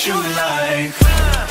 what you like.